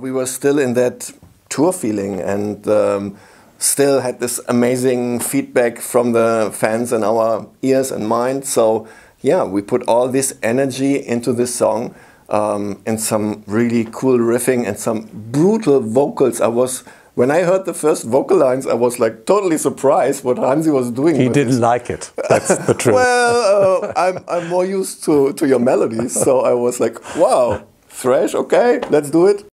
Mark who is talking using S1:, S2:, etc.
S1: we were still in that tour feeling and um, still had this amazing feedback from the fans in our ears and minds. So yeah, we put all this energy into this song um, and some really cool riffing and some brutal vocals. I was when I heard the first vocal lines, I was like totally surprised what Hansi was doing.
S2: He didn't it. like it. That's the truth.
S1: well, uh, I'm, I'm more used to, to your melodies, so I was like, wow, thrash, okay, let's do it.